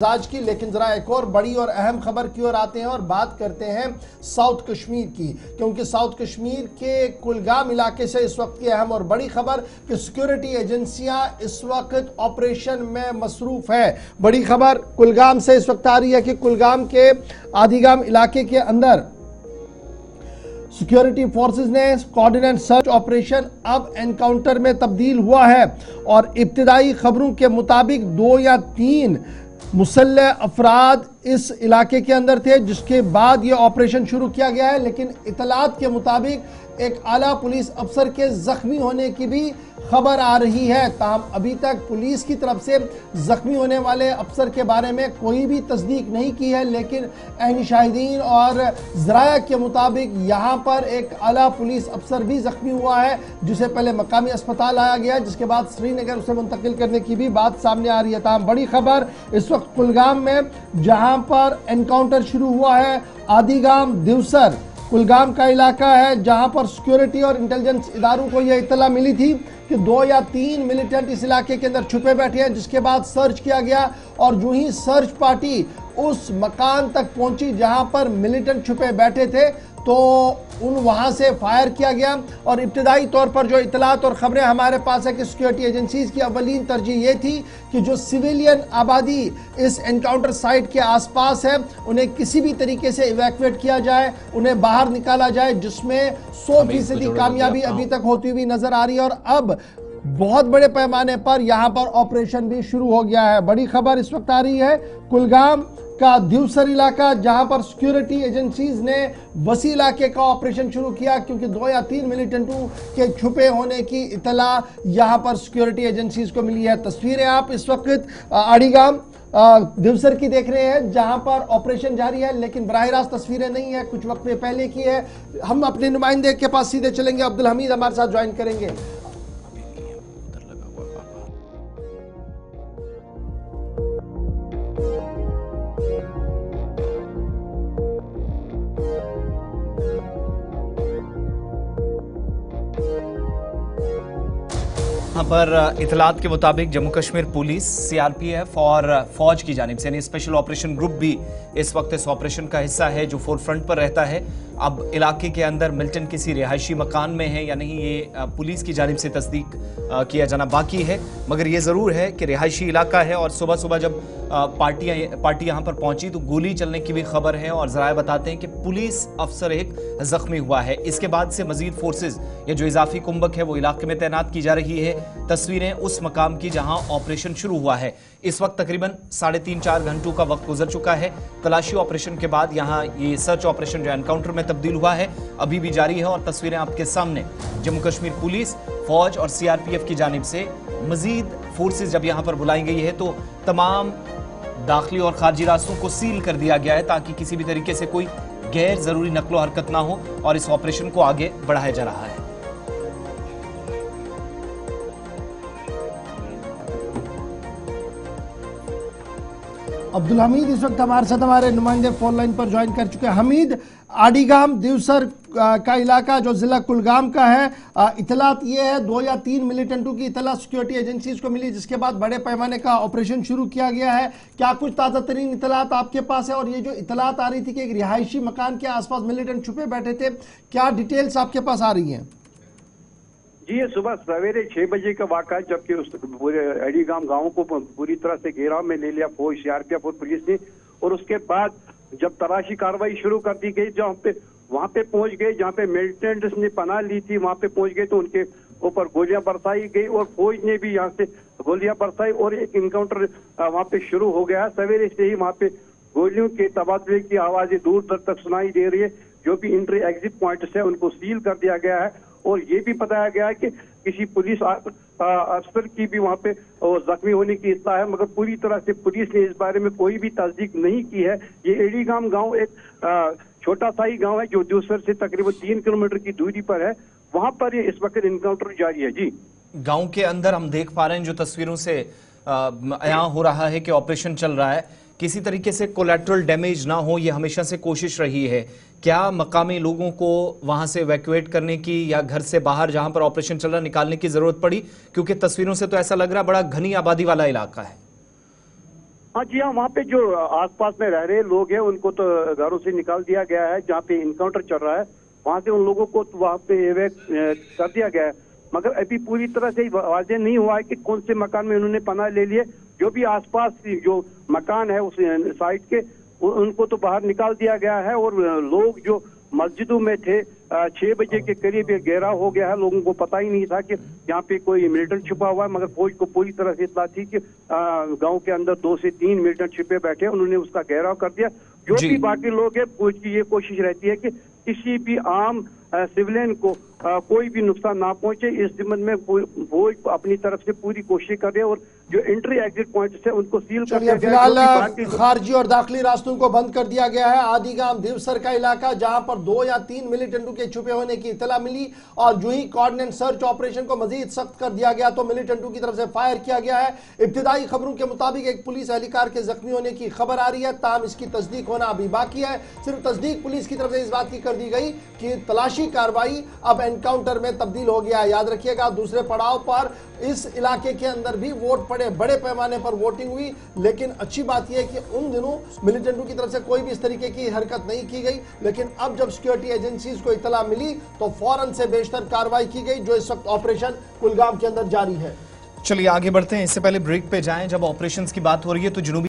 आज की, लेकिन जरा एक और बड़ी और अहम खबर की ओर आते हैं और बात करते हैं साउथ कश्मीर की, क्योंकि साउथ कश्मीर के कुलगाम इलाके से इस वक्त की अहम और बड़ी खबर कि सिक्योरिटी एजेंसियाँ इस वक्त ऑपरेशन में मसरूफ है। बड़ी खबर कुलगाम से इस वक्त आ रही है कि कुलगाम के आदिगाम इलाके के अंदर सिक्योरिटी फोर्सेस ने कोऑर्डिनेट सर्च ऑपरेशन अब एनकाउंटर में तब्दील हुआ है और इब्तदाई खबरों के मुताबिक दो या तीन मुसल अफराद इस इलाके के अंदर थे, जिसके बाद ये ऑपरेशन शुरू किया गया है। लेकिन इतलात के मुताबिक एक आला पुलिस अफसर के जख्मी होने की भी खबर आ रही है। ताहम अभी तक पुलिस की तरफ़ से जख्मी होने वाले अफसर के बारे में कोई भी तस्दीक नहीं की है, लेकिन अहम शाहिदीन और जराया के मुताबिक यहाँ पर एक आला पुलिस अफसर भी जख्मी हुआ है, जिसे पहले मकामी अस्पताल आया गया, जिसके बाद श्रीनगर उसे मुंतकिल करने की भी बात सामने आ रही है। ताहम बड़ी खबर इस वक्त कुलगाम में, जहाँ पर एनकाउंटर शुरू हुआ है। आदिगाम दिवसर, कुलगाम का इलाका है, जहाँ पर सिक्योरिटी और इंटेलिजेंस इदारों को यह इतला मिली थी। कि दो या तीन मिलिटेंट इस इलाके के अंदर छुपे बैठे हैं जिसके बाद सर्च किया गया और जो ही सर्च पार्टी उस मकान तक पहुँची जहाँ पर मिलिटेंट छुपे बैठे थे तो उन वहाँ से फायर किया गया। और इब्तदाई तौर पर जो इतलात और ख़बरें हमारे पास है कि सिक्योरिटी एजेंसीज की अवलिन तरजीह ये थी कि जो सिविलियन आबादी इस एनकाउंटर साइट के आसपास है उन्हें किसी भी तरीके से इवैक्यूएट किया जाए उन्हें बाहर निकाला जाए जिसमें सौ फ़ीसदी कामयाबी अभी तक होती हुई नज़र आ रही है। और अब बहुत बड़े पैमाने पर यहाँ पर ऑपरेशन भी शुरू हो गया है। बड़ी खबर इस वक्त आ रही है, कुलगाम का दिवसर इलाका, जहाँ पर सिक्योरिटी एजेंसीज ने वसी इलाके का ऑपरेशन शुरू किया, क्योंकि दो या तीन मिलिटेंटों के छुपे होने की इतला यहाँ पर सिक्योरिटी एजेंसीज को मिली है। तस्वीरें आप इस वक्त आड़ीगाम दिवसर की देख रहे हैं, जहाँ पर ऑपरेशन जारी है, लेकिन बरह रास्त तस्वीरें नहीं है। कुछ वक्त में पहले की है। हम अपने नुमाइंदे के पास सीधे चलेंगे। अब्दुल हमीद हमारे साथ ज्वाइन करेंगे। यहाँ पर इतलात के मुताबिक जम्मू कश्मीर पुलिस सीआरपीएफ और फौज की जानब से यानी स्पेशल ऑपरेशन ग्रुप भी इस वक्त इस ऑपरेशन का हिस्सा है, जो फोर फ्रंट पर रहता है। अब इलाके के अंदर मिल्टन किसी रिहायशी मकान में है या नहीं, ये पुलिस की जानब से तस्दीक किया जाना बाकी है। मगर ये ज़रूर है कि रिहायशी इलाका है और सुबह सुबह जब पार्टियाँ पार्टी यहाँ पर पहुँची तो गोली चलने की भी खबर है और जराए बताते हैं कि पुलिस अफसर एक जख्मी हुआ है। इसके बाद से मजीद फोर्सेज या जो इजाफी कुंभक है वो इलाके में तैनात की जा रही है। तस्वीरें उस मकाम की जहाँ ऑपरेशन शुरू हुआ है। इस वक्त तकरीबन साढ़े तीन चार घंटों का वक्त गुजर चुका है। तलाशी ऑपरेशन के बाद यहाँ ये सर्च ऑपरेशन जो एनकाउंटर में तब्दील हुआ है, अभी भी जारी है और तस्वीरें आपके सामने। जम्मू कश्मीर पुलिस, फौज और सीआरपीएफ की जानब से मजीद फोर्सेज जब यहाँ पर बुलाई गई है तो तमाम दाखिली और खारजी रास्तों को सील कर दिया गया है, ताकि किसी भी तरीके से कोई गैर ज़रूरी नकलो हरकत ना हो और इस ऑपरेशन को आगे बढ़ाया जा रहा है। अब्दुल हमीद इस वक्त हमारे साथ हमारे नुमाइंदे फ़ोन लाइन पर ज्वाइन कर चुके हैं। हमीद, आडीगाम, दिवसर का इलाका, जो ज़िला कुलगाम का है इतलात ये है, दो या तीन मिलिटेंटों की इतला सिक्योरिटी एजेंसीज को मिली, जिसके बाद बड़े पैमाने का ऑपरेशन शुरू किया गया है। क्या कुछ ताज़ा तरीन इतलात आपके पास है? और ये जो इतलात आ रही थी कि एक रिहायशी मकान के आसपास मिलिटेंट छुपे बैठे थे, क्या डिटेल्स आपके पास आ रही हैं? जी सुबह सवेरे छह बजे का वाक़ा जबकि उस पूरे अड़ी गाँव को पूरी तरह से घेराव में ले लिया फौज सीआरपीएफ और पुलिस ने। और उसके बाद जब तलाशी कार्रवाई शुरू कर दी गई, जहाँ पे, वहाँ पे पहुँच गए, जहाँ पे मिलिटेंट्स ने पनाह ली थी, वहाँ पे पहुँच गए तो उनके ऊपर गोलियाँ बरसाई गई और फौज ने भी यहाँ से गोलियाँ बरसाई और एक इनकाउंटर वहाँ पे शुरू हो गया सवेरे से ही वहाँ पे गोलियों के तबादले की आवाज़ें दूर तक तक सुनाई दे रही है, जो भी इंट्री एग्जिट पॉइंट है, उनको सील कर दिया गया है। और ये भी बताया गया है कि किसी पुलिस अफसर की भी वहाँ पे जख्मी होने की इतला है, मगर पूरी तरह से पुलिस ने इस बारे में कोई भी तस्दीक नहीं की है। ये एडीगाम गाँव एक छोटा सा ही गाँव है, जो दूसर से तकरीबन तीन किलोमीटर की दूरी पर है। वहाँ पर ये इस वक्त इनकाउंटर जारी है। जी। गाँव के अंदर हम देख पा रहे हैं, जो तस्वीरों से यहाँ हो रहा है कि ऑपरेशन चल रहा है। किसी तरीके से कोलेट्रल डैमेज ना हो, ये हमेशा से कोशिश रही है। क्या मकामी लोगों को वहाँ से वैक्यूएट करने की या घर से बाहर जहाँ पर ऑपरेशन चल रहा निकालने की ज़रूरत पड़ी? क्योंकि तस्वीरों से तो ऐसा लग रहा बड़ा घनी आबादी वाला इलाका है। हाँ जी हाँ वहाँ पे जो आसपास में रह रहे लोग हैं, उनको तो घरों से निकाल दिया गया है, जहाँ पे इनकाउंटर चल रहा है। वहाँ से उन लोगों को तो वहाँ पे कर दिया गया है। मगर अभी पूरी तरह से वाजे नहीं हुआ है कि कौन से मकान में उन्होंने पनाह ले लिए। जो भी आसपास जो मकान है उस साइड के उनको तो बाहर निकाल दिया गया है और लोग जो मस्जिदों में थे छह बजे के करीब ये घेरा हो गया है। लोगों को पता ही नहीं था कि यहाँ पे कोई मिलिटेंट छुपा हुआ है मगर फौज को पूरी तरह से इतला थी कि गाँव के अंदर दो से तीन मिलिटेंट छिपे बैठे उन्होंने उसका घेराव कर दिया। जो। भी बाकी लोग है फौज की ये कोशिश रहती है कि किसी भी आम सिविलियन को आ, कोई भी नुकसान ना पहुँचे इस जिम्मन में फौज अपनी तरफ़ से पूरी कोशिश कर रहे हैं और जो एंट्री एग्जिट पॉइंट है उनको सील कर दिया फ़िलहाल खारजी और दाखिली रास्तों को बंद कर दिया गया है। आदिगाम देवसर का इलाका जहाँ पर दो या तीन मिलिटेंटों के छुपे होने की इतला मिली और जो ही कोऑर्डिनेट सर्च ऑपरेशन को मजीद सख्त कर दिया गया तो मिलिटेंटों की तरफ़ से फायर किया गया है। इब्तदाई खबरों के मुताबिक एक पुलिस एहलकार के जख्मी होने की खबर आ रही है। ताम इसकी तस्दीक होना अभी बाकी है। सिर्फ़ तस्दीक पुलिस की तरफ़ से इस बात की कर दी गई कि तलाशी कार्रवाई अब एनकाउंटर में तब्दील हो गया याद रखिएगा, दूसरे पड़ाव पर इस इलाके के अंदर भी वोट पड़े, बड़े पैमाने पर वोटिंग हुई, लेकिन अच्छी बात यह कि उन दिनों मिलिटेंटों की तरफ़ से कोई भी इस तरीके की हरकत नहीं की गई, लेकिन अब जब सिक्योरिटी एजेंसीज को इतला मिली तो फ़ौरन से बेशतर कार्रवाई की गई, जो इस वक्त ऑपरेशन कुलगाम के अंदर जारी है। चलिए, आगे बढ़ते हैं। इससे पहले ब्रेक पे जाएँ। जब ऑपरेशंस की बात हो रही है तो जुनूबी